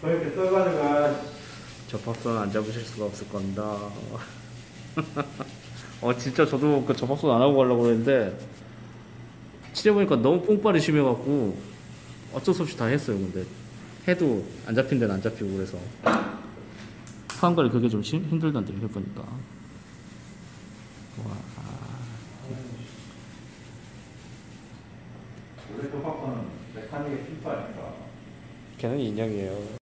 그렇게 떠가지고 접합선 안 잡으실 수가 없을 겁니다. 어 진짜 저도 그 접합선 안 하고 가려고 그랬는데 치려보니까 너무 뽕빨이 심해갖고 어쩔 수 없이 다 했어요. 근데 해도 안 잡힌 데는 안 잡히고 그래서 파악관리 그게 좀 심- 힘들던데 해보니까 와 우리 또 확보는 메카닉의 필수 아닌가 걔는 인형이에요.